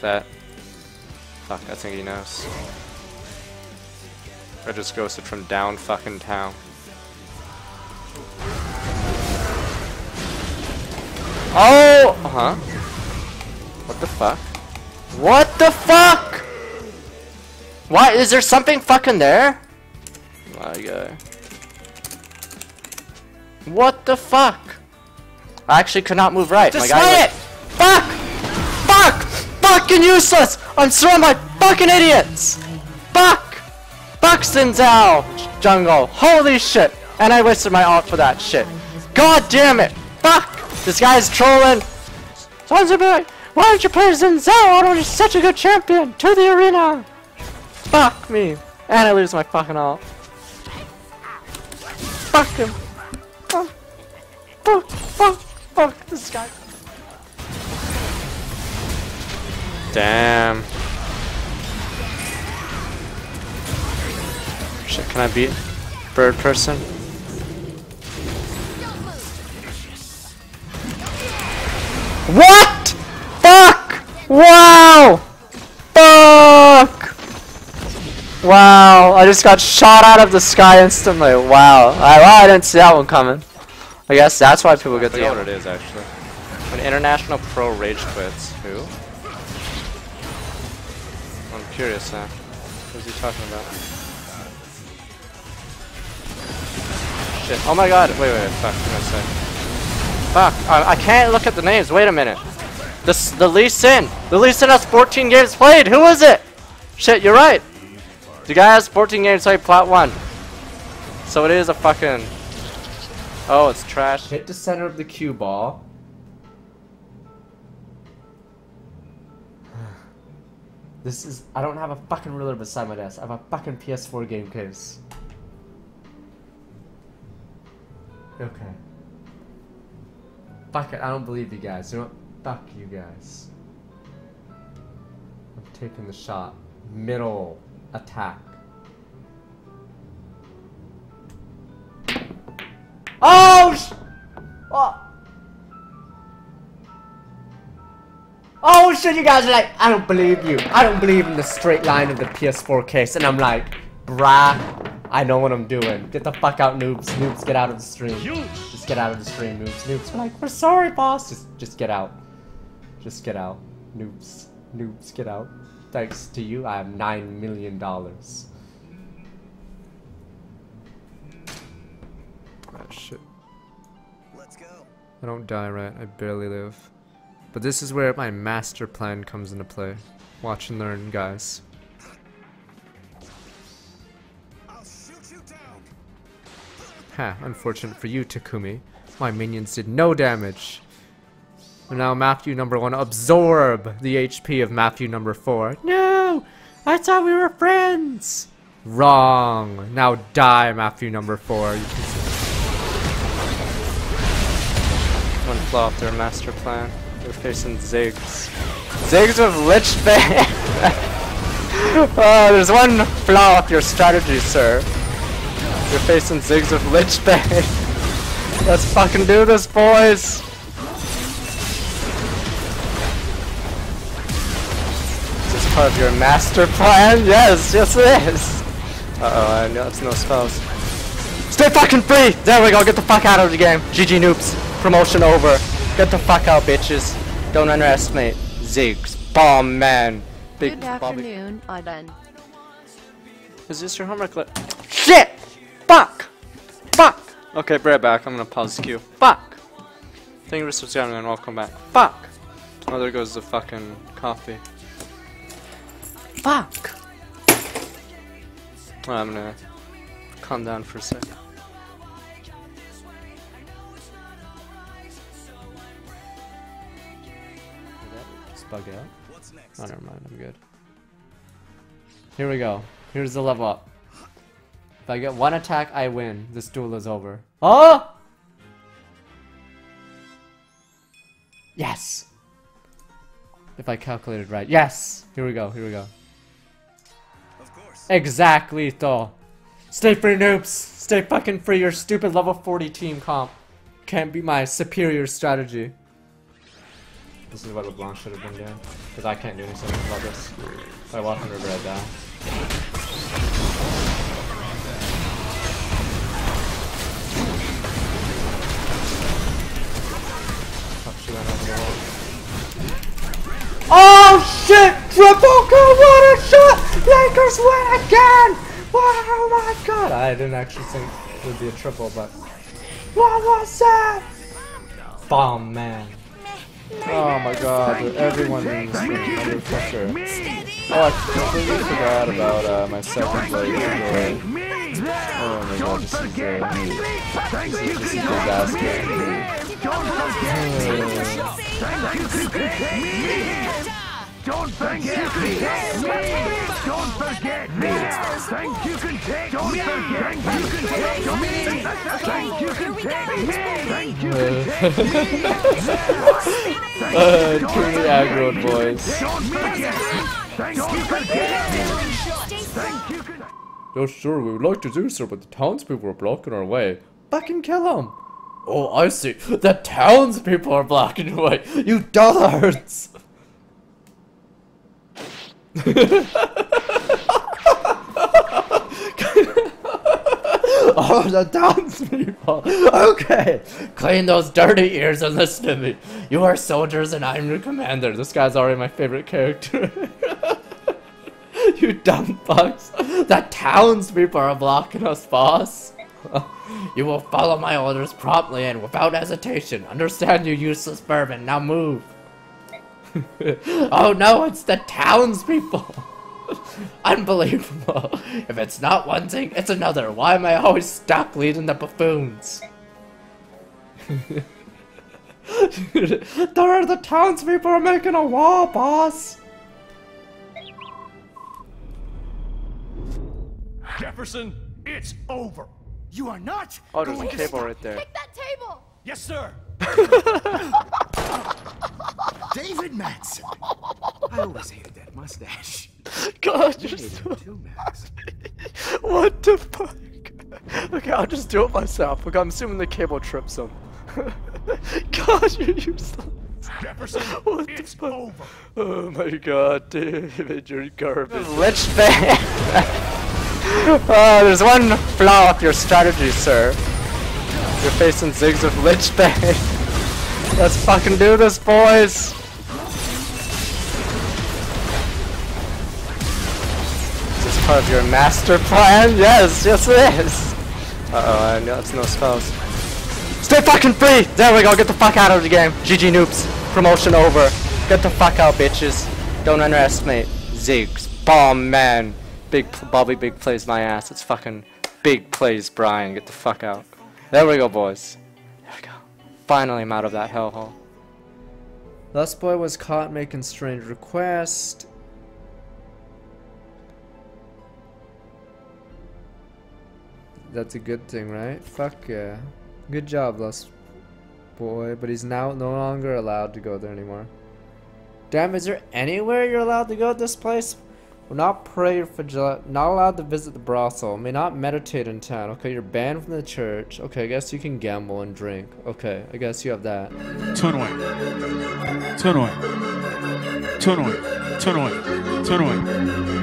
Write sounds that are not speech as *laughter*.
that. Fuck, I think he knows. I just ghosted from down fucking town. Oh! Uh huh. What the fuck? What the fuck? What? Is there something fucking there? My guy. What the fuck? I actually could not move right. Just My guy slay Fuck! Fuck! Fucking useless! I'm surrounded by fucking idiots! Fuck! Fuck Xin Zhao! Jungle. Holy shit! And I wasted my ult for that shit. God damn it! Fuck! This guy's trolling! Someone's gonna like, why don't you play? Otto is such a good champion! To the arena! Fuck me! And I lose my fucking ult. Fuck him! Fuck! Fuck! Fuck! Fuck this guy! Damn. Shit, can I beat bird person? What? Fuck! Wow! Fuck! Wow, I just got shot out of the sky instantly. Wow. I, well, I didn't see that one coming. I guess that's why people get the what it is actually. An international pro rage quits. Who? Curious uh, now. Who's he talking about? Shit. Oh my god. Wait, wait. Fuck. What did I say? Fuck. I, I can't look at the names. Wait a minute. This, the Lee Sin. The Lee Sin has 14 games played. Who is it? Shit, you're right. The guy has 14 games played, plot 1. So it is a fucking... Oh, it's trash. Hit the center of the cue ball. This is... I don't have a fucking ruler beside my desk. I have a fucking PS4 game case. Okay. Fuck it, I don't believe you guys. You know what? Fuck you guys. I'm taking the shot. Middle attack. Oh! Sh oh! Oh shit, you guys are like, I don't believe you. I don't believe in the straight line of the PS4 case. And I'm like, brah, I know what I'm doing. Get the fuck out, noobs. Noobs, get out of the stream. Just get out of the stream, noobs. Noobs, we're like, we're sorry, boss. Just, just get out. Just get out. Noobs. Noobs, get out. Thanks to you, I have nine million dollars. Ah, shit. Let's go. I don't die right, I barely live. But this is where my master plan comes into play. Watch and learn, guys. I'll shoot you down. Ha, unfortunate for you, Takumi. My minions did no damage. And now Matthew number one absorb the HP of Matthew number four. No! I thought we were friends! Wrong. Now die, Matthew number four. You piece of- One flaw of their master plan. They're facing Ziggs. Ziggs with Lich Bane! *laughs* oh, there's one flaw of your strategy, sir. You're facing Ziggs with Lich Bane. *laughs* Let's fucking do this, boys! Is this part of your master plan? Yes, yes it is! Uh-oh, I know it's no spells. Stay fucking free! There we go, get the fuck out of the game. GG noobs. Promotion over. Get the fuck out, bitches. Don't underestimate Ziggs. Bomb man. Big Good Bobby. afternoon, Ivan. Is this your homework? li- Shit! Fuck! Fuck! Okay, be right back. I'm gonna pause the queue. Fuck! Thank you for subscribing and welcome back. Fuck! Oh, there goes the fucking coffee. Fuck! Oh, I'm gonna calm down for a sec. Bug out. Oh, never mind. I'm good. Here we go. Here's the level up. If I get one attack, I win. This duel is over. Oh! Yes! If I calculated right. Yes! Here we go. Here we go. Of course. Exactly, though. Stay free, noobs. Stay fucking free. Your stupid level 40 team comp can't beat my superior strategy. This is what LeBlanc should have been doing. Because I can't do anything about this. If I walk under I die. Oh, shit! Triple kill, what a shot! Lakers win again! Wow, Oh my god! I didn't actually think it would be a triple, but what was that? Bomb man. Oh my god, everyone in this game under pressure. Oh, I completely forgot about uh, my second blade today. Oh my god, this is, uh, this is, this is disaster. Don't forget me! Don't forget me! Thank you can take Don't forget me. Thank you can take me! Thank you can take me! Thank you can take me! Uh, truly aggroed boys. Don't forget Thank you can take me! Thank you can Yes, sir, *laughs* we would like to do so, but the townspeople are blocking our way. Fucking kill them! Oh, I see. The townspeople are blocking the way. You dullards! *laughs* oh, the townspeople. Okay. Clean those dirty ears and listen to me. You are soldiers and I'm your commander. This guy's already my favorite character. *laughs* you dumb fucks. The townspeople are blocking us, boss. You will follow my orders promptly and without hesitation. Understand, you useless bourbon. Now move. *laughs* oh no, it's the townspeople. *laughs* Unbelievable. If it's not one thing, it's another. Why am I always stuck leading the buffoons? *laughs* there are the townspeople are making a wall, boss. Jefferson, it's over! You are not Oh, there's a going to cable right there. Pick that table! Yes, sir! David Matson! I always hated that mustache. God, you're so... Too, Max. What the fuck? Okay, I'll just do it myself. Okay, I'm assuming the cable trips him. *laughs* God, you're useless. Jefferson, What the it's fuck? over! Oh my god, David, you're garbage. Lich Bane! oh, there's one flaw with your strategy, sir. You're facing Ziggs with Lich *laughs* Bane. Let's fucking do this, boys! Part of your master plan? Yes, yes it is! Uh-oh, I know that's no spells. Stay fucking free! There we go, get the fuck out of the game. GG noobs. Promotion over. Get the fuck out, bitches. Don't underestimate Ziggs. Bomb man. Big Bobby Big plays my ass. It's fucking big plays Brian. Get the fuck out. There we go, boys. There we go. Finally I'm out of that hellhole. Thus boy was caught making strange requests. That's a good thing, right? Fuck yeah. Good job, Lust Boy. But he's now no longer allowed to go there anymore. Damn, is there anywhere you're allowed to go at this place? Will not pray for. Not allowed to visit the brothel. May not meditate in town. Okay, you're banned from the church. Okay, I guess you can gamble and drink. Okay, I guess you have that. Turn away. Turn away. Turn away. Turn away. Turn away.